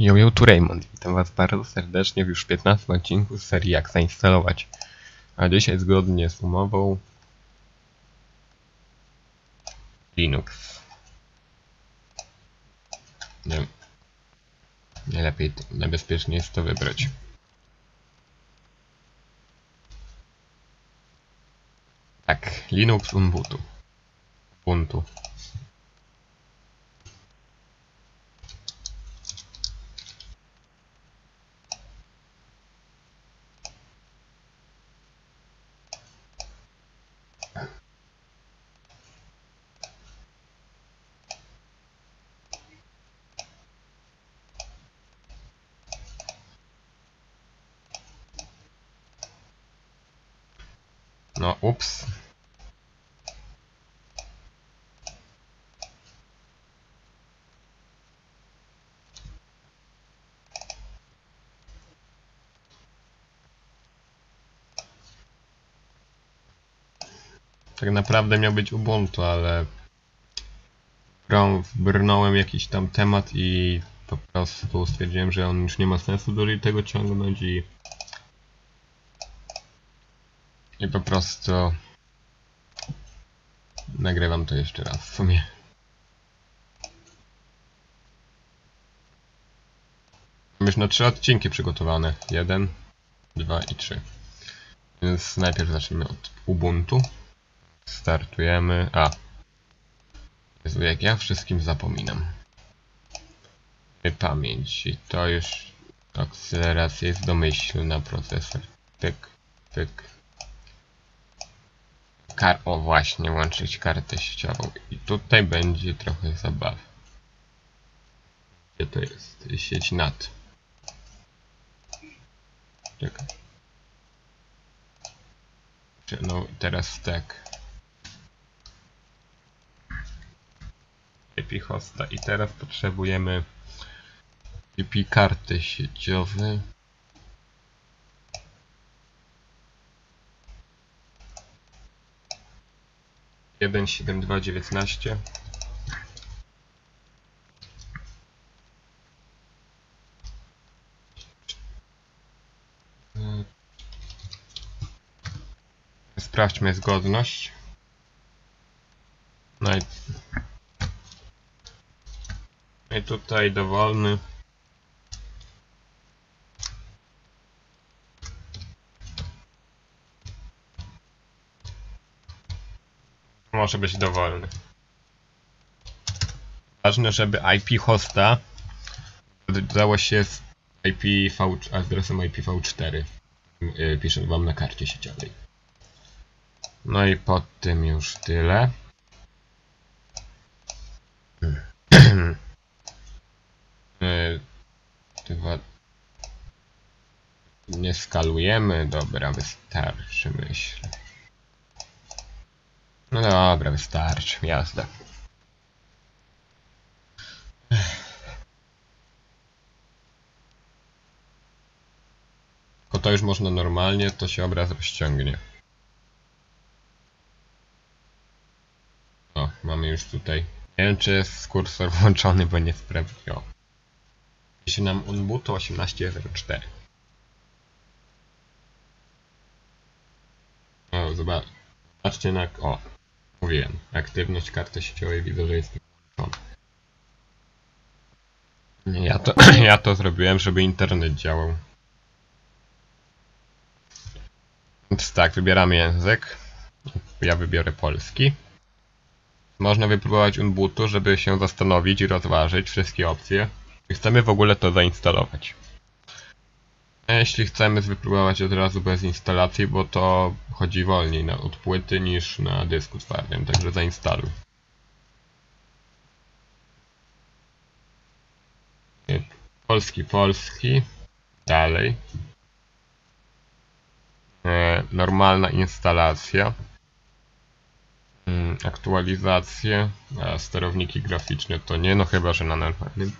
Yo, yo, tu Raymond. Witam was bardzo serdecznie w już 15 odcinku z serii Jak zainstalować. A dzisiaj zgodnie z umową Linux. Nie. Najlepiej, najbezpieczniej jest to wybrać. Tak, Linux Ubuntu. Ubuntu. No, ups. Tak naprawdę miał być Ubuntu, ale brą- brnąłem jakiś tam temat i po prostu stwierdziłem, że on już nie ma sensu dłużej tego ciągnąć i i po prostu nagrywam to jeszcze raz w sumie. Mam już na trzy odcinki przygotowane. Jeden, dwa i trzy. Więc najpierw zacznijmy od Ubuntu. Startujemy. A. Jezu, jak ja wszystkim zapominam. Pamięć. I to już akceleracja jest domyślna procesor. Pyk, pyk, Kar o właśnie, łączyć kartę sieciową. I tutaj będzie trochę zabawy. Gdzie to jest? Sieć NAT. Czekaj. No teraz tak. IP hosta i teraz potrzebujemy IP karty sieciowe. Jeden siedem dwa dziewiętnaście Sprawdźmy zgodność. No i, no i tutaj dowolny. Może być dowolny. Ważne, żeby IP hosta zgadzało się z IPv, adresem IPv4. Yy, piszę wam na karcie sieciowej. No i pod tym już tyle. yy, dwa... Nie skalujemy, dobra, wystarczy myślę. No dobra, wystarczy, jazda. Tylko to już można normalnie, to się obraz rozciągnie. O, mamy już tutaj. Nie wiem, czy jest kursor włączony, bo nie sprawdziłem. Jeśli nam Ubuntu 18.04. O, zobacz. Zobaczcie na... O, Mówiłem, aktywność karty sieciowej widzę, że jest włączona. Ja to, ja to zrobiłem, żeby internet działał. Więc tak, wybieramy język. Ja wybiorę polski. Można wypróbować Ubuntu, żeby się zastanowić i rozważyć wszystkie opcje. Chcemy w ogóle to zainstalować. A jeśli chcemy wypróbować od razu bez instalacji, bo to chodzi wolniej na, od płyty niż na dysku twardym, także zainstaluj. Polski, polski. Dalej. E, normalna instalacja. Mm, aktualizacje. A sterowniki graficzne to nie, no chyba, że na normalnym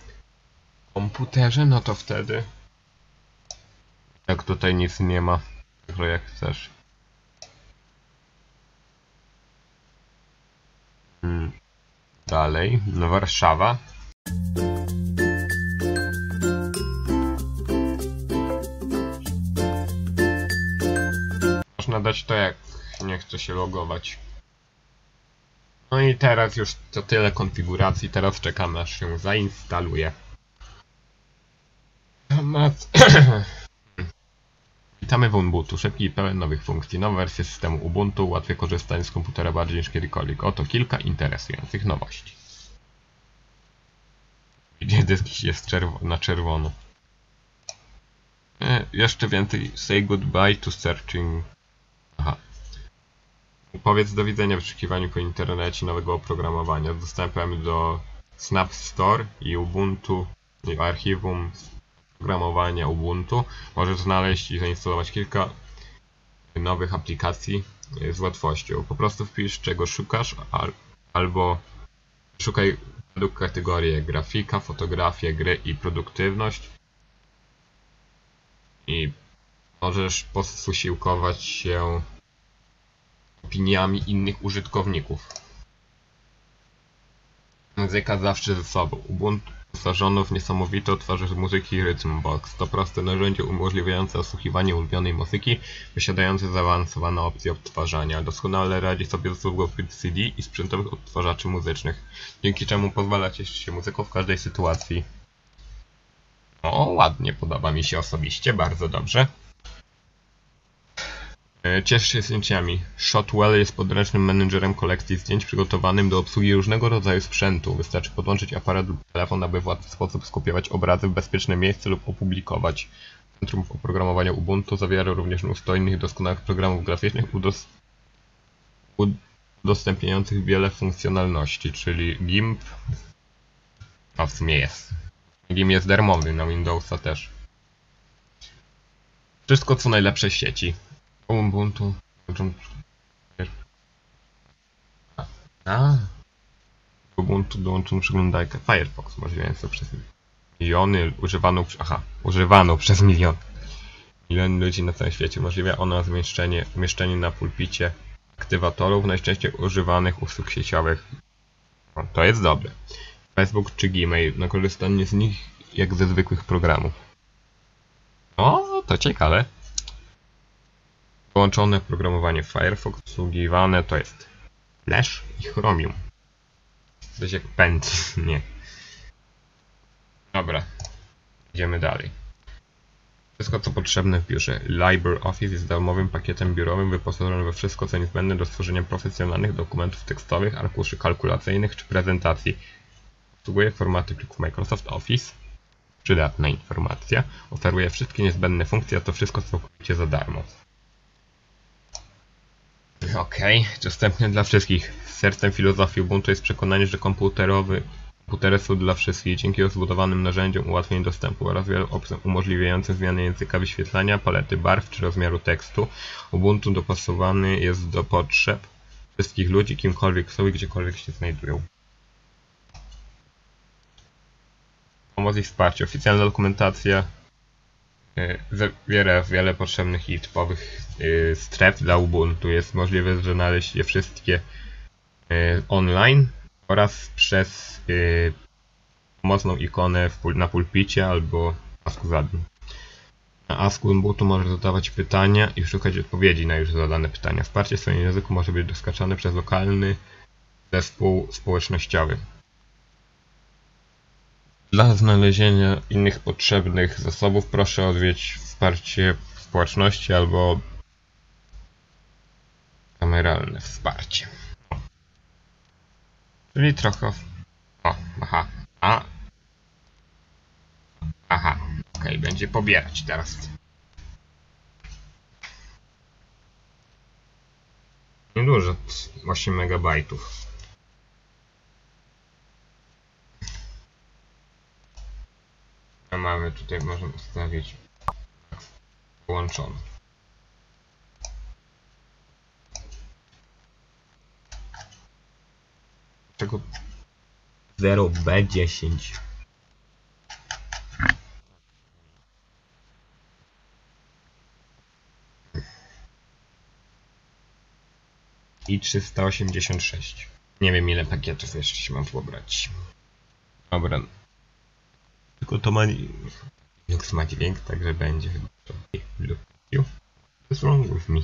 komputerze, no to wtedy jak tutaj nic nie ma. Tylko jak chcesz. Hmm. Dalej. No Warszawa. Można dać to jak nie chce się logować. No i teraz już to tyle konfiguracji, teraz czekamy aż się zainstaluje. Mas... Witamy w Ubuntu, szybki i pełen nowych funkcji. Nowa wersja systemu Ubuntu, łatwiej korzystanie z komputera bardziej niż kiedykolwiek. Oto kilka interesujących nowości. Gdzie dysk jest czerwo na czerwono. E, jeszcze więcej. Say goodbye to searching. Aha. Powiedz do widzenia w wyszukiwaniu po internecie nowego oprogramowania z dostępem do Snap Store i Ubuntu i archiwum oprogramowania Ubuntu. Możesz znaleźć i zainstalować kilka nowych aplikacji e, z łatwością. Po prostu wpisz czego szukasz al albo szukaj według kategorii grafika, fotografia, gry i produktywność i możesz posiłkować się opiniami innych użytkowników. Muzyka zawsze ze sobą. Ubuntu wyposażono w niesamowite odtwarzacz muzyki Rhythmbox. To proste narzędzie umożliwiające osłuchiwanie ulubionej muzyki, posiadające zaawansowane opcje odtwarzania. Doskonale radzi sobie z obsługą CD i sprzętowych odtwarzaczy muzycznych, dzięki czemu pozwala cieszyć się muzyką w każdej sytuacji. O, ładnie, podoba mi się osobiście, bardzo dobrze. E, Ciesz się zdjęciami. Shotwell jest podręcznym menedżerem kolekcji zdjęć przygotowanym do obsługi różnego rodzaju sprzętu. Wystarczy podłączyć aparat lub telefon, aby w łatwy sposób skopiować obrazy w bezpieczne miejsce lub opublikować. Centrum oprogramowania Ubuntu zawiera również mnóstwo innych doskonałych programów graficznych udos udostępniających wiele funkcjonalności, czyli GIMP. A w sumie jest. GIMP jest darmowy, na Windowsa też. Wszystko co najlepsze sieci. Ubuntu. A. Ubuntu dołączono przeglądarkę Firefox, umożliwiając to przez miliony używaną, aha, używaną przez milion. Miliony ludzi na całym świecie. Umożliwia ona zamieszczenie, umieszczenie na pulpicie aktywatorów najczęściej używanych usług sieciowych. To jest dobre. Facebook czy Gmail na korzystanie z nich jak ze zwykłych programów. O, to ciekawe. Połączone programowanie Firefox obsługiwane to jest Flash i Chromium. Coś jak pęd, nie. Dobra, idziemy dalej. Wszystko co potrzebne w biurze. LibreOffice jest darmowym pakietem biurowym wyposażonym we wszystko co niezbędne do stworzenia profesjonalnych dokumentów tekstowych, arkuszy kalkulacyjnych czy prezentacji. Obsługuje formaty plików Microsoft Office. Przydatna informacja. Oferuje wszystkie niezbędne funkcje, a to wszystko całkowicie za darmo. Okej, okay. dostępny dla wszystkich. Sercem filozofii Ubuntu jest przekonanie, że komputerowy komputery są dla wszystkich dzięki rozbudowanym narzędziom ułatwień dostępu oraz wielu opcjom umożliwiającym zmianę języka wyświetlania, palety barw czy rozmiaru tekstu. Ubuntu dopasowany jest do potrzeb wszystkich ludzi, kimkolwiek są i gdziekolwiek się znajdują. Pomoc i wsparcie. Oficjalna dokumentacja zawiera wiele potrzebnych i typowych e, stref dla Ubuntu. Jest możliwe znaleźć je wszystkie e, online oraz przez pomocną ikonę na pulpicie albo pasku zadnim. Na Ask Ubuntu możesz zadawać pytania i szukać odpowiedzi na już zadane pytania. Wsparcie w swoim języku może być doskaczane przez lokalny zespół społecznościowy. Dla znalezienia innych potrzebnych zasobów proszę odwiedź wsparcie społeczności albo kameralne wsparcie. Czyli trochę... O, aha. A. Aha. Okej, okay, będzie pobierać teraz. Niedużo, 8 megabajtów. Mamy tutaj, możemy ustawić połączone. Czego 0B10 i 386. Nie wiem ile pakietów jeszcze się mam pobrać. Dobra. Tylko to ma... Linux ma dźwięk, także będzie chyba to... You? What's wrong with me?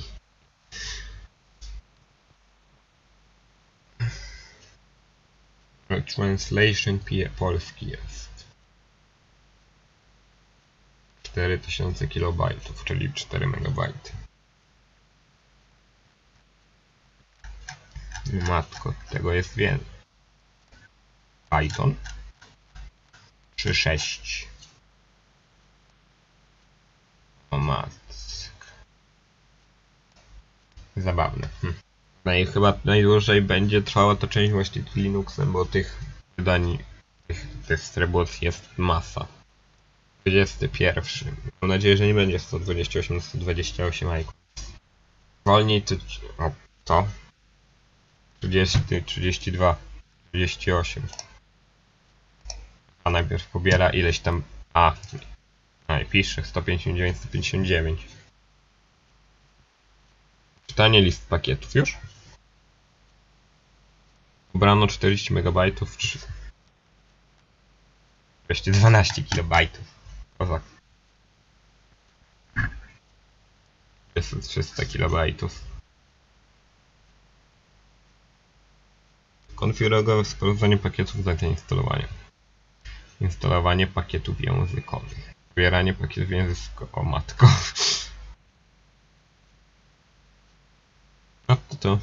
Translation polski jest. 4000 KB, czyli 4 MB. Matko, tego jest więcej. Python. 3.6 O matko. Zabawne. Hm. No i chyba najdłużej będzie trwała ta część właśnie z Linuxem, bo tych wydań, tych dystrybucji jest masa. 21. Mam nadzieję, że nie będzie 128 128 icon. Wolniej to... O, co? 30, 32, 38. A najpierw pobiera ileś tam... A, pisze 159, 159. Czytanie list pakietów już. Ubrano 40 MB, 212 KB. Kozak. Jest 300 KB. Konfigurowane sprawdzanie pakietów za instalowania. Instalowanie pakietów językowych. Pobieranie pakietów językowych. O matko. No to, to.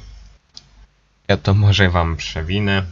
Ja to może wam przewinę.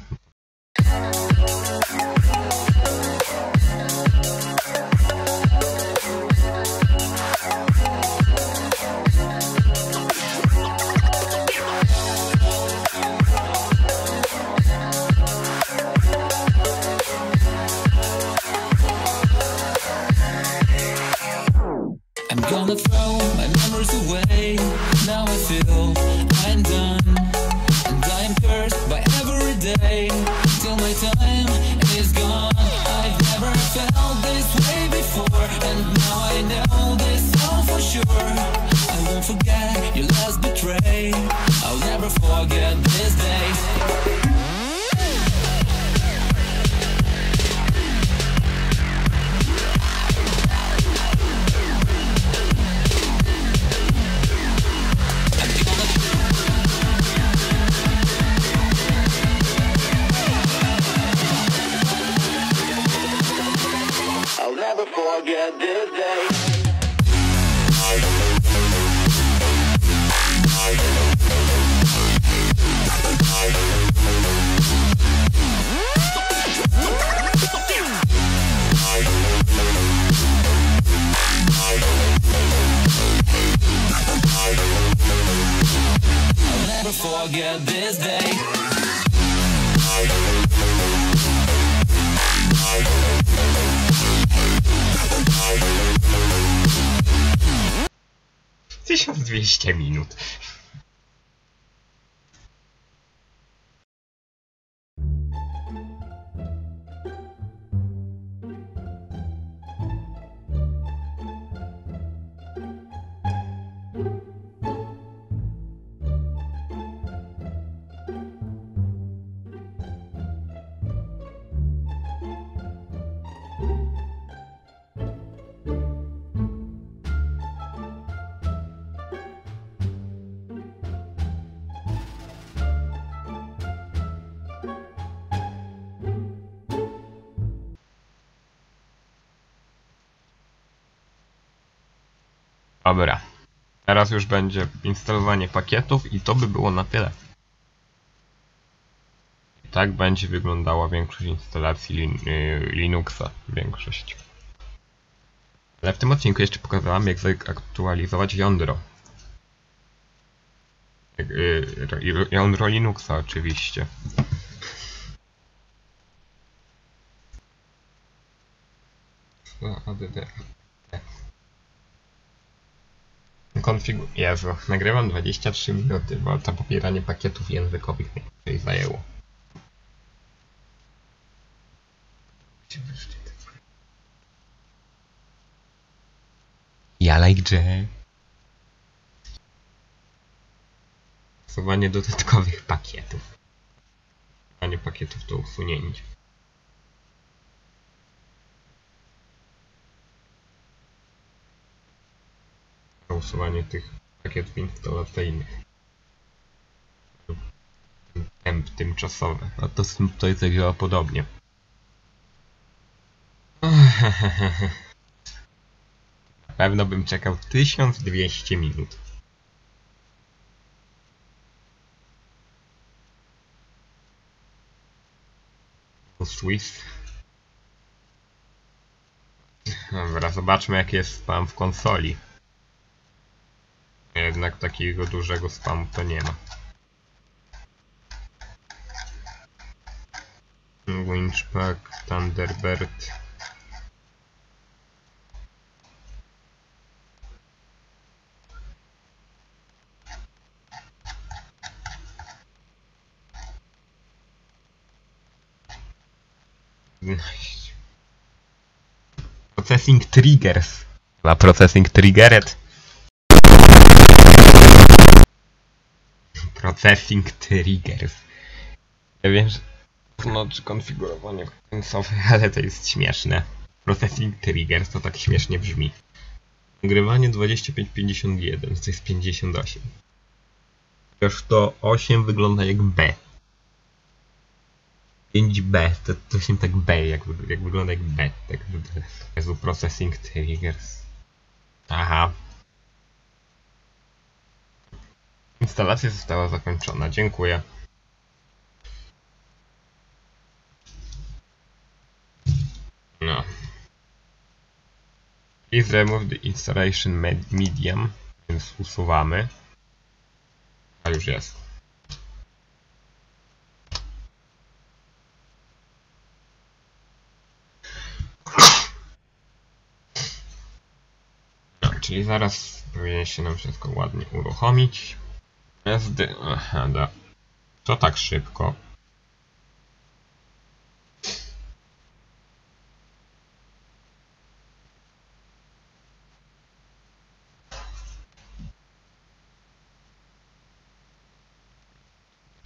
Dobra. Teraz już będzie instalowanie pakietów i to by było na tyle. Tak będzie wyglądała większość instalacji y, Linuxa. Większość. Ale w tym odcinku jeszcze pokazałam jak zaktualizować jądro. Y, ro- jądro Linuxa oczywiście. ADD. Konfigu... Jezu, nagrywam 23 minuty, bo to pobieranie pakietów językowych tutaj zajęło. Ja like Jack. Stosowanie dodatkowych pakietów. A nie pakietów do usunięcia. Usuwanie tych pakietów instalacyjnych. temp tymczasowe. A to z tym tutaj zadziała podobnie. Na pewno bym czekał 1200 minut. Swiss. Dobra, zobaczmy jaki jest spam w konsoli. Jednak takiego dużego spamu to nie ma. Winchpack, Thunderbird. Processing triggers. Ma processing triggered. Processing triggers. Ja wiem, że znaczy konfigurowanie końcowe, ale to jest śmieszne. Processing triggers to tak śmiesznie brzmi. Nagrywanie 2551, to jest 58. Chociaż to 8 wygląda jak B. 5B, to, to się tak B, jak, jak wygląda jak B. Tak, Jezu, processing triggers. Aha. Instalacja została zakończona, dziękuję. No. Please remove the installation med- medium, więc usuwamy. A już jest. No, czyli zaraz powinien się nam wszystko ładnie uruchomić. SD... To tak szybko.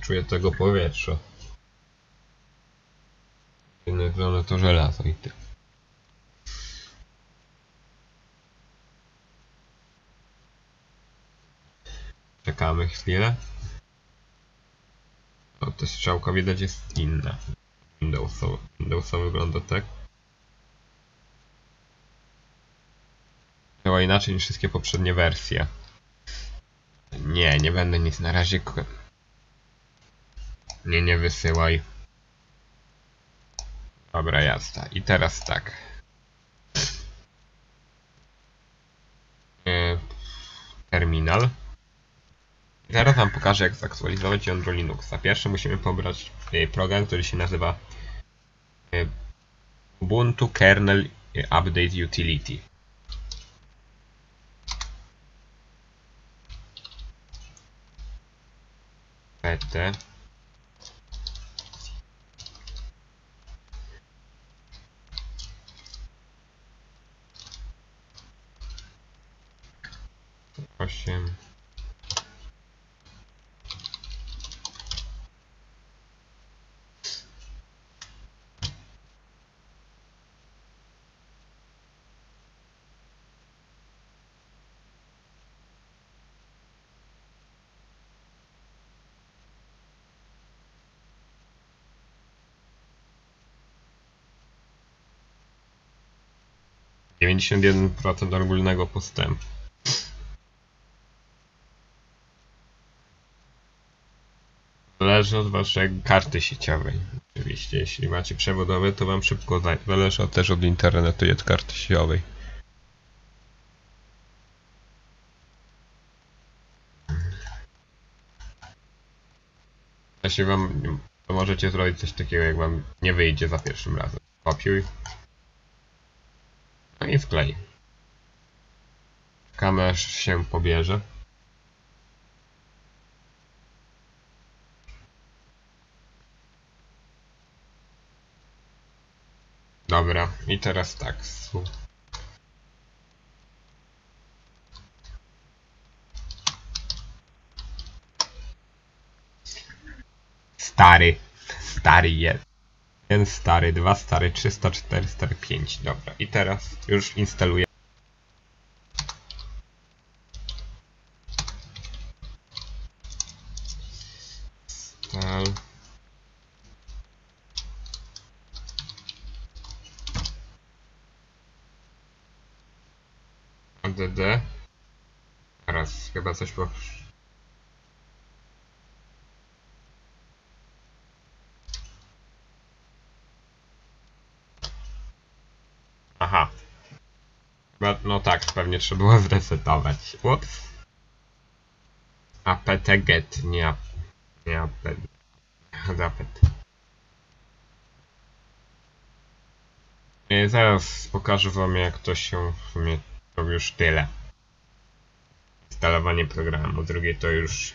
Czuję tego powietrza. Strony to żelazo i ty. Czekamy chwilę. O, ta strzałka widać jest inna. Windowsowa, wygląda tak. Działa inaczej niż wszystkie poprzednie wersje. Nie, nie będę nic na razie nie, nie wysyłaj. Dobra, jazda. I teraz tak. E, Terminal. Zaraz wam pokażę jak zaktualizować jądro Linuxa. Pierwsze musimy pobrać e, program, który się nazywa e, Ubuntu Kernel Update Utility. PT osiem Dziewięćdziesiąt jeden procent ogólnego postępu. Zależy od waszej karty sieciowej. Oczywiście, jeśli macie przewodowe, to wam szybko zależy też od internetu i od karty sieciowej. Jeśli wam, to możecie zrobić coś takiego, jak wam nie wyjdzie za pierwszym razem. Kopiuj. No i wklej. Czekamy się pobierze. Dobra, i teraz tak. Stary. Stary jest. Jeden stary, dwa stary, 300, 4 stary, 5. Dobra, i teraz już instaluję. Stal. ADD. Teraz chyba coś poszło. Aha. No tak, pewnie trzeba było zresetować. Ups. apt get, nie nie apt... Zapet. E, Zaraz pokażę wam jak to się w sumie to już tyle. Instalowanie programu. Drugie to już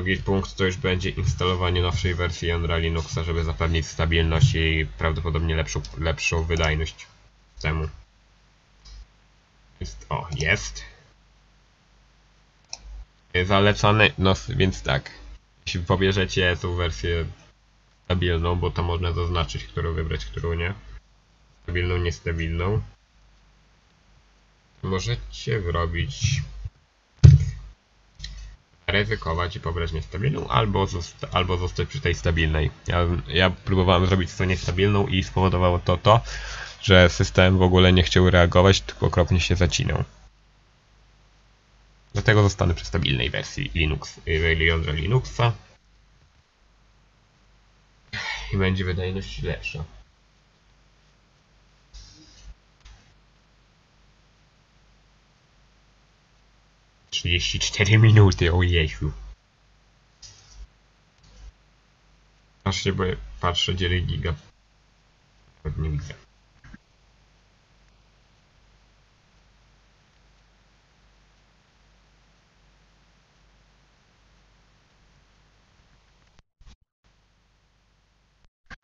Drugi punkt to już będzie instalowanie nowszej wersji Yandra Linuxa, żeby zapewnić stabilność i prawdopodobnie lepszą, lepszą wydajność temu. Jest, o, jest. Zalecane, no więc tak. Jeśli pobierzecie tą wersję stabilną, bo to można zaznaczyć, którą wybrać, którą nie. Stabilną, niestabilną. Możecie zrobić ryzykować i pobrać niestabilną, albo, zosta albo zostać przy tej stabilnej. Ja, ja próbowałem zrobić to niestabilną i spowodowało to to, że system w ogóle nie chciał reagować, tylko okropnie się zacinał. Dlatego zostanę przy stabilnej wersji Linux, y, jądra Linuxa. I będzie wydajność lepsza. Trzydzieści cztery minuty, o Jezu. Się boję, patrzę, gdzie giga. Nie widzę.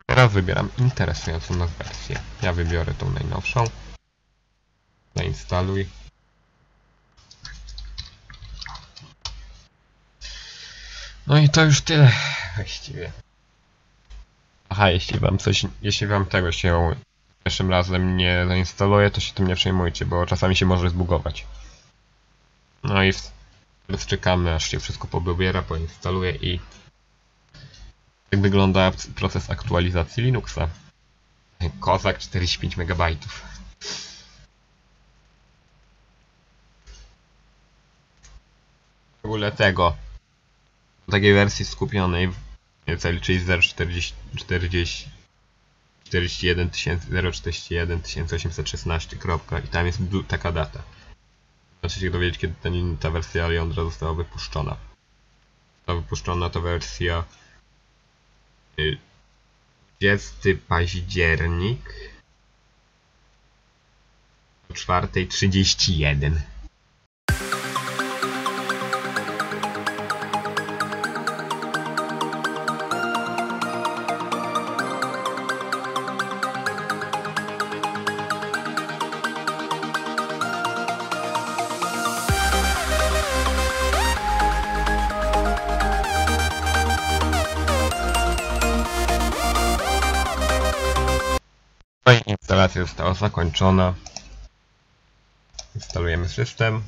Teraz wybieram interesującą nas wersję. Ja wybiorę tą najnowszą. Zainstaluj. No i to już tyle właściwie. Aha, jeśli wam coś, jeśli wam tego się pierwszym razem nie zainstaluje, to się tym nie przejmujcie, bo czasami się może zbugować. No i teraz czekamy aż się wszystko pobiera, poinstaluje i jak wygląda proces aktualizacji Linuxa. Kozak 45 MB. W ogóle tego. Takiej wersji skupionej, celi, czyli 040, 40, 41 041 1816. kropka, I tam jest taka data. Znaczy się dowiedzieć, kiedy ten, ta wersja jądra została wypuszczona. Została wypuszczona to wersja y, 20 październik o 4.31. instalacja została zakończona. Instalujemy system.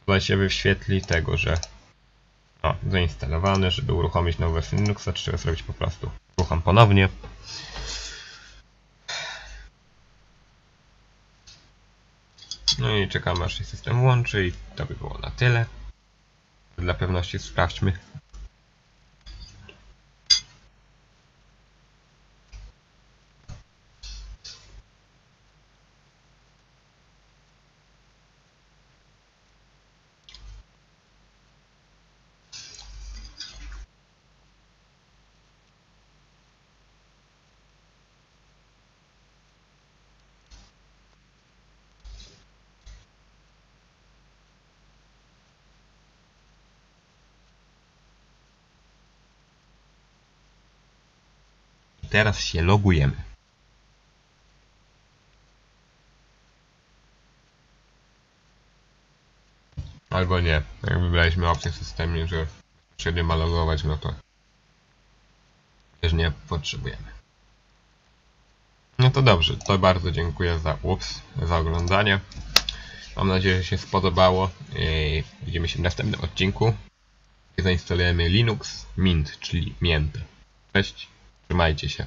Tutaj się wyświetli tego, że o, zainstalowany, żeby uruchomić nową wersję Linuxa, trzeba zrobić po prostu. Urucham ponownie. No i czekamy aż się system włączy i to by było na tyle. Dla pewności sprawdźmy. Teraz się logujemy. Albo nie. Jak wybraliśmy opcję w systemie, że się ma logować, no to też nie potrzebujemy. No to dobrze, to bardzo dziękuję za ups, za oglądanie. Mam nadzieję, że się spodobało. I widzimy się w następnym odcinku. Zainstalujemy Linux Mint, czyli miętę. Cześć, trzymajcie się.